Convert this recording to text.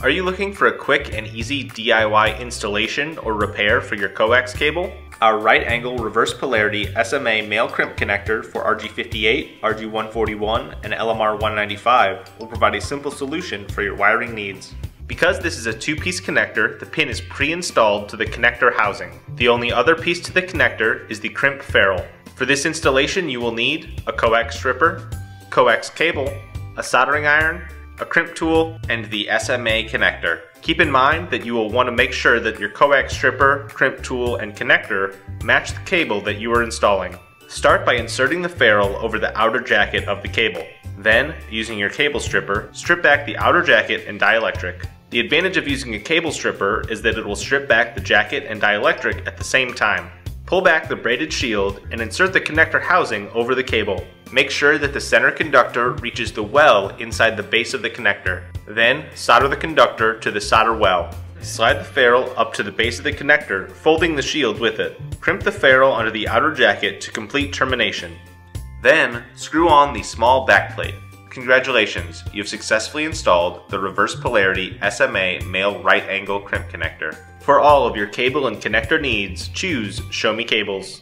Are you looking for a quick and easy DIY installation or repair for your coax cable? Our right angle reverse polarity SMA male crimp connector for RG58, RG141, and LMR195 will provide a simple solution for your wiring needs. Because this is a two-piece connector, the pin is pre-installed to the connector housing. The only other piece to the connector is the crimp ferrule. For this installation you will need a coax stripper, coax cable, a soldering iron, a crimp tool, and the SMA connector. Keep in mind that you will want to make sure that your coax stripper, crimp tool, and connector match the cable that you are installing. Start by inserting the ferrule over the outer jacket of the cable. Then, using your cable stripper, strip back the outer jacket and dielectric. The advantage of using a cable stripper is that it will strip back the jacket and dielectric at the same time. Pull back the braided shield and insert the connector housing over the cable. Make sure that the center conductor reaches the well inside the base of the connector. Then, solder the conductor to the solder well. Slide the ferrule up to the base of the connector, folding the shield with it. Crimp the ferrule under the outer jacket to complete termination. Then, screw on the small backplate. Congratulations, you've successfully installed the reverse polarity SMA male right angle crimp connector. For all of your cable and connector needs, choose Show Me Cables.